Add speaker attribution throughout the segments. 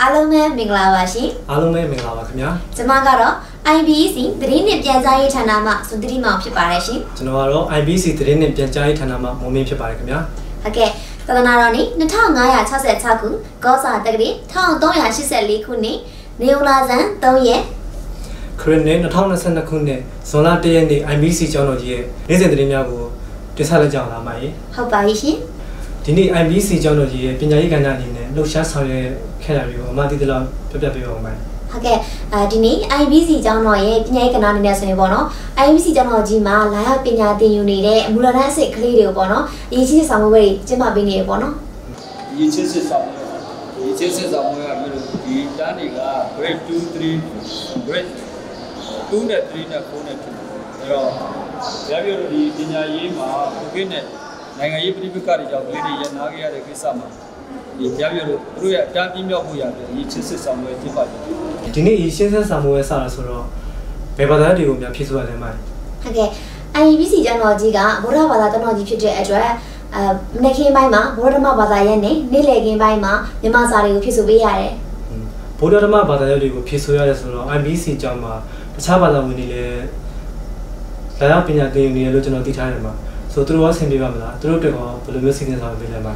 Speaker 1: အားလုံးပဲမင်္ဂလာပါရှင်
Speaker 2: အားလုံးပဲမင်္ဂလာပါခင်ဗျာ
Speaker 1: ကျွန်မကတော့ IBC သတင်းနဲ့ပြန်ကြားရေးဌာနမှစွန်တိတိမောင်ဖြစ်ပါတယ်ရှင်
Speaker 2: ကျွန်တော်ကတော့ IBC သတင်းနဲ့ပြန်ကြားရေးဌာနမှမုံမင်းဖြစ်ပါတယ်ခင်ဗျာ
Speaker 1: ဟုတ်ကဲ့သဒနာတော်နေ့2566ခုကောစာတက္ကရီ1384ခုနှစ်နေုလာဇန်3ရက်
Speaker 2: ခရစ်နှစ်2022ခုနှစ်ဇွန်လ1ရက်နေ့ IBC ကျောင်းတော်ကြီးရဲ့နေ့စဉ်သတင်းများကိုတင်ဆက်လက်ကြအောင်လာပါမယ်
Speaker 1: ဟုတ်ပါပြီရှင်
Speaker 2: ဒီနေ့ IBC ကျောင်းတော်ကြီးရဲ့ပညာရေးကဏ္ဍအနေနဲ့ လှုပ်ရှားဆောင်ရွက်ခဲ့တာတွေကိုအမှသိသလောက်ပြပြပေးပါဦးမယ်
Speaker 1: ဟုတ်ကဲ့အဲဒီနေ့ IBC ကျောင်းတော်ရဲ့ပညာရေးကဏ္ဍအနေနဲ့ဆိုရင်ပေါ့နော် IBC ကျောင်းတော်ကြီးမှာလာရောက်ပညာသင်ယူနေတဲ့အမူလတန်းအဆင့်ကလေးတွေကိုပေါ့နော်အရေးကြီးတဲ့ဆောင်မှုတွေကျင်းပပေးနေရပေါ့နော်
Speaker 3: ရေချင်းစစ်ဆောင်ရရေချင်းစစ်ဆောင်ရပြီးတော့ဒီတန်းတွေက grade 2 3 grade 2နဲ့3နဲ့4နဲ့ဖြစ်တယ်အဲတော့ရပြလို့ဒီပညာရေးမှာကိုကိနဲ့နိုင်ငံရေးပြည်ပကတွေကြောင့်ကလေးတွေရနာခဲ့ရတဲ့ကိစ္စမှာ ဒီရပြလို့သူတို့ရဲ့အတန်းပြင်းမြောက်မှုရတယ်ရေချင်းစစ်ဆောင်ရဖြစ်ပါတယ်
Speaker 2: ဒီနေ့ရှင်းစမ်းစာမိုးရဲ့စတာဆိုတော့ဘယ်ဘာသာတွေကိုများဖြစ်ဆိုရလဲမို့
Speaker 1: ဟုတ်ကဲ့ IBC ကျောင်းတော်ကြီးကဗုဒ္ဓဘာသာကျောင်းတော်ကြီးဖြစ်တဲ့အတွက်အဲမနေ့ကင်းပိုင်းမှာဗုဒ္ဓဓမ္မဘာသာရဲ့နဲ့နေ့လည်ကင်းပိုင်းမှာမြန်မာစာတွေကိုဖြစ်ဆိုပေးရတယ်
Speaker 2: ဗုဒ္ဓဓမ္မဘာသာရပ်တွေကိုဖြစ်ဆိုရတယ်ဆိုတော့ IBC ကျောင်းမှာတခြားဘာသာဝင်တွေလည်းလာရောက်ပညာသင်ယူနေရလို့ကျွန်တော်သိထားတယ်မှာဆိုတော့သူတို့ကဆင်ပြေပါမလားသူတို့တွေကဘယ်လိုမျိုးစီစဉ်ဆောင်ပေးလဲမှာ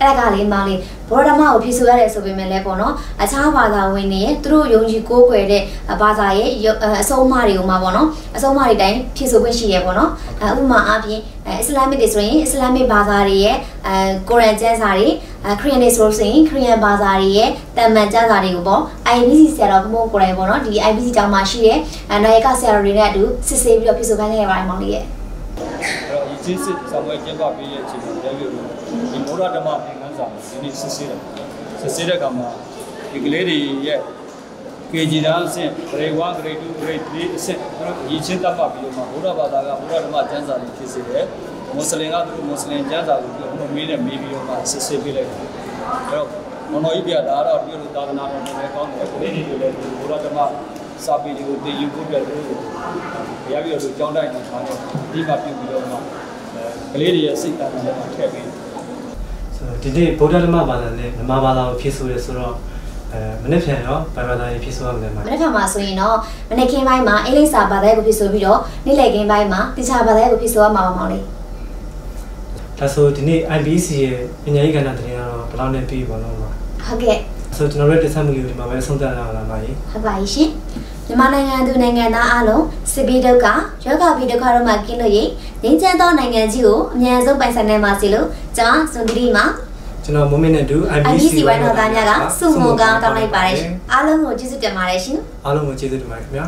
Speaker 1: အဲ့ဒါကလေးမောင်လေးဗုဒ္ဓဓမ္မကိုဖြစ်ဆိုရတယ်ဆိုပေမဲ့လည်းပေါ့နော်အခြားဘာသာဝင်တွေရဲ့သူတို့ယုံကြည်ကိုးကွယ်တဲ့ဘာသာရဲ့ယုံအဆုံးအမတွေကိုမှပေါ့နော်အဆုံးအမတွေတိုင်းဖြစ်ဆိုခွင့်ရှိရပေါ့နော်အဲဥပမာအားဖြင့်အဲအစ္စလာမစ်တွေဆိုရင်အစ္စလာမစ်ဘာသာတွေရဲ့အဲကိုရန်ကျမ်းစာတွေအဲခရစ်ယာန်တွေဆိုလို့ဆိုရင်ခရစ်ယာန်ဘာသာတွေရဲ့တမန်ကျမ်းစာတွေကိုပေါ့ IBC ဆရာတော်ဘုမိုးကိုယ်တိုင်ပေါ့နော်ဒီ IBC ကျောင်းမှာရှိတဲ့အဲနာယကဆရာတော်တွေနဲ့အတူစစ်ဆေးပြီးတော့ဖြစ်ဆိုခိုင်းခဲ့ရပါတယ်မောင်လေးရဲ့
Speaker 3: အဲ့တော့ရေချင်းစစ်ဆောင်ရကျင်းပပေးတဲ့အချိန်မှာရပြလို့ဒီဘုရားဓမ္မသင်ခန်းစာကိုဒီနေ့စစ်ဆေးတယ်စစ်ဆေးတဲ့အခါမှာဒီကလေးတွေရဲ့ KG တန်းအဆင့် grade 1 grade 2 grade 3အဆင့်သူတို့ရည်ချင်းတက်မှတ်ပြီးတော့မှဘုရားဘာသာကဘုရားဓမ္မကျမ်းစာတွေဖြစ်စေတယ်မွတ်စလင်ကသူတို့မွတ်စလင်ကျမ်းစာကိုပြောလို့မေးနဲ့မေးပြီးတော့မှစစ်ဆေးပေးလိုက်တယ်အဲ့တော့မောင်တော်ကြီးပြဒါတော့ဒီလိုသာသနာတော်နဲ့လည်းကောင်းတယ်ကလေးတွေလည်းဘုရားဓမ္မစာပေတွေကိုတည်ယူဖို့ပြတယ်လို့ဘုရားပြလို့ကြောင်းတိုင်းနေထားတယ်ဒီမှာပြုပြီးတော့မှ ကလေးတွေရဲ့စိတ်ဓာတ်နဲ့ထည့်ပေး
Speaker 2: ဆိုတော့ဒီနေ့ဗုဒ္ဓဓမ္မဘာသာနဲ့မြန်မာဘာသာကိုဖြစ်ဆိုရဆိုတော့အဲမနေ့ပြန်ရောဗာဘာသာရေးဖြစ်ဆိုရမယ်မှာ
Speaker 1: မနေ့ကမှဆိုရင်တော့မနေ့ကင်းပိုင်းမှာအင်္ဂလိပ်စာဘာသာကိုဖြစ်ဆိုပြီးတော့နေ့လည်ကင်းပိုင်းမှာတခြားဘာသာကိုဖြစ်ဆိုရမှာပါမောင်လေး
Speaker 2: ဒါဆိုဒီနေ့ IBC ရဲ့ပညာရေးကဏ္ဍတင်ကတော့ဘယ်လောက်နဲ့ပြီးပါတော့မှာ
Speaker 1: ဟုတ်ကဲ့
Speaker 2: ဆိုတော့ကျွန်တော်တို့တက်ဆက်မှုလေးဒီမှာပဲဆုံးသက်ရအောင်လာပါကြီး
Speaker 1: ဟုတ်ပါရဲ့ရှင်မြန်မာနိုင်ငံသူနိုင်ငံသားအားလုံးစစ်ဘေးဒုက္ခယောဂဗီဒုက္ခတို့မှကင်းလို့ရင်ငြိမ်းချမ်းသောနိုင်ငံကြီးကိုအမြန်ဆုံးပိုင်ဆိုင်နိုင်ပါစေလို့ကျွန်မစွန်တိတိမှာ
Speaker 2: ကျွန်တော်မမင်းနဲ့တူ
Speaker 1: IBC ဝိုင်းတော်သားများကစုမုံကောင်းတောင်းလိုက်ပါတယ်ရှင်အားလုံးကိုကျေးဇူးတင်ပါတယ်ရှင်
Speaker 2: အားလုံးကိုကျေးဇူးတင်ပါတယ်ခင်ဗျာ